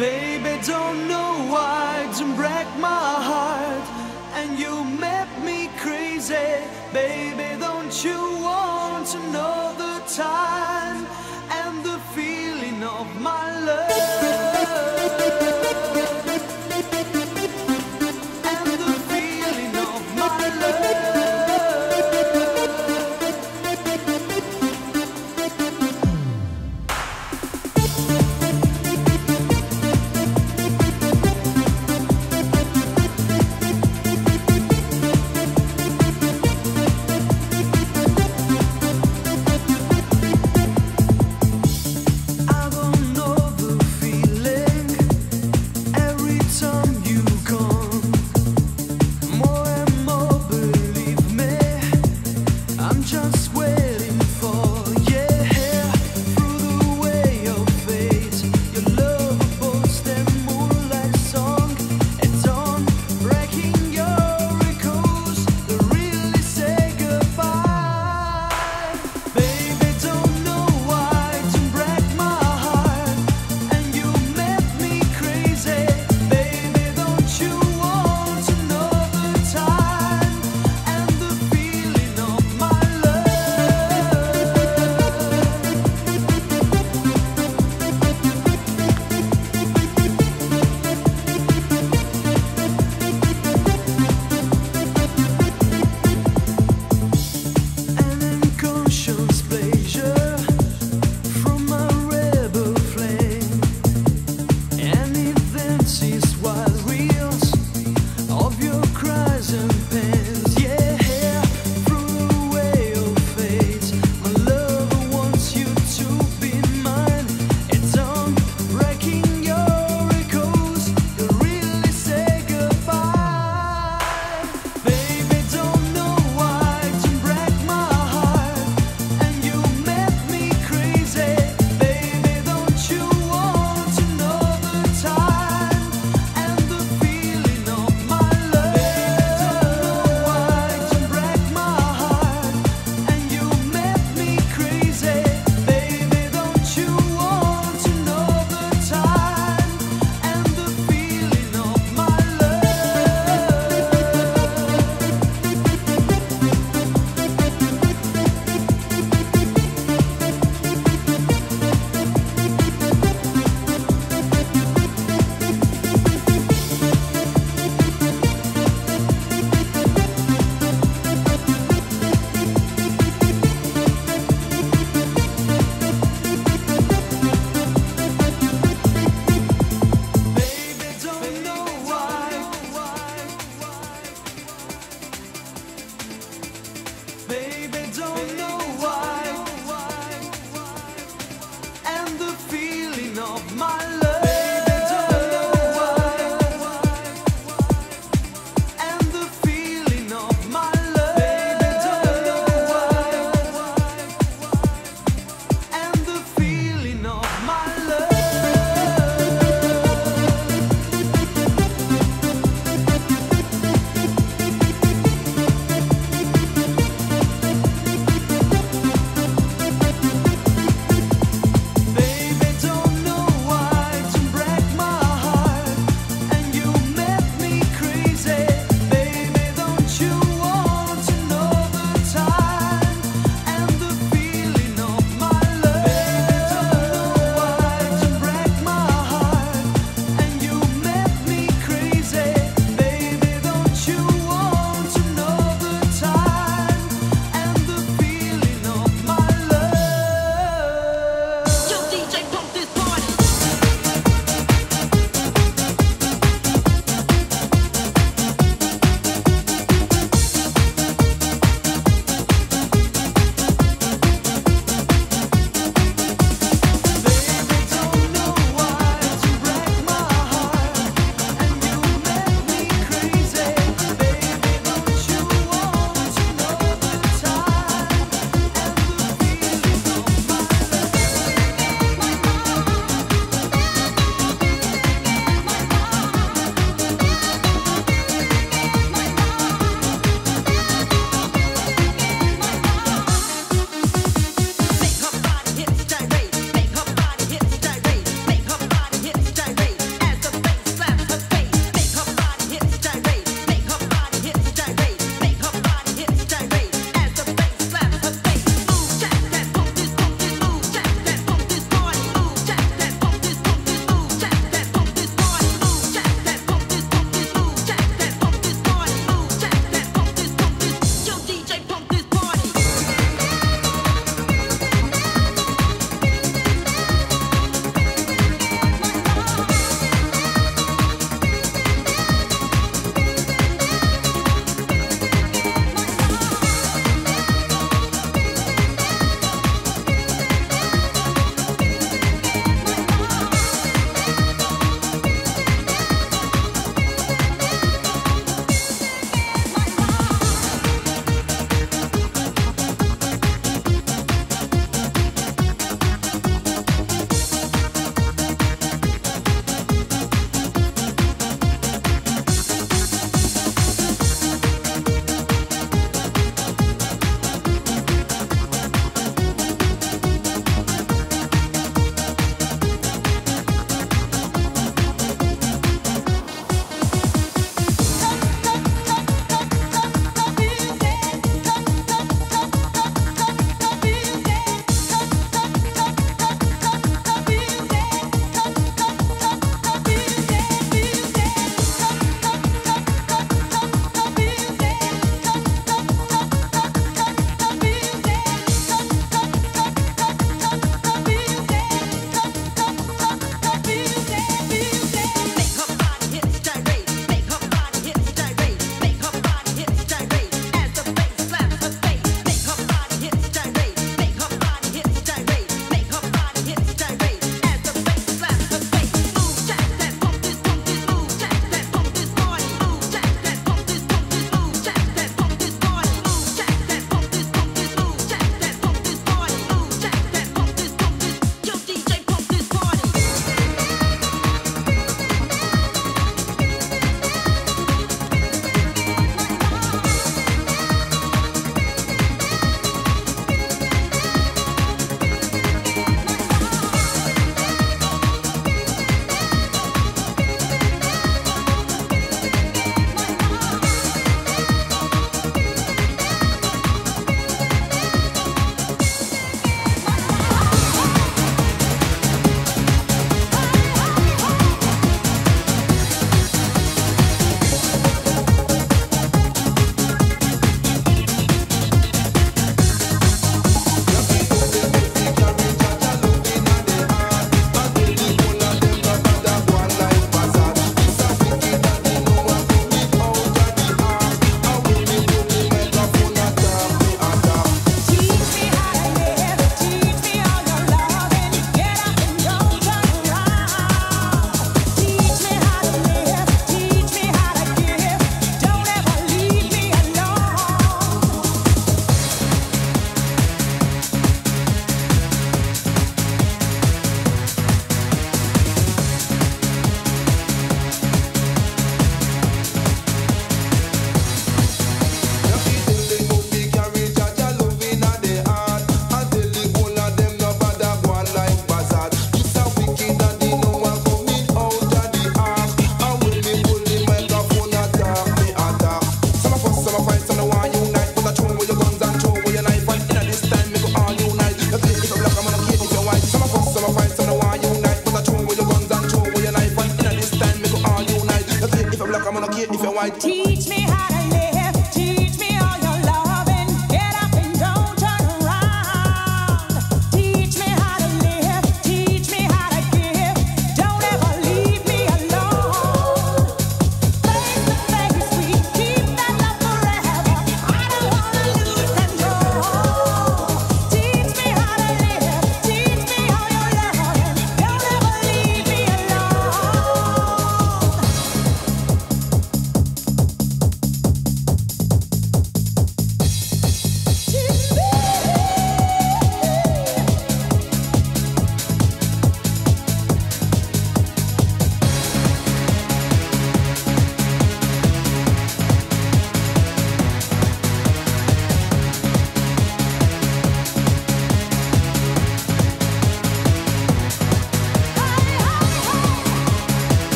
Baby, don't know why to break my heart. And you make me crazy. Baby, don't you want to know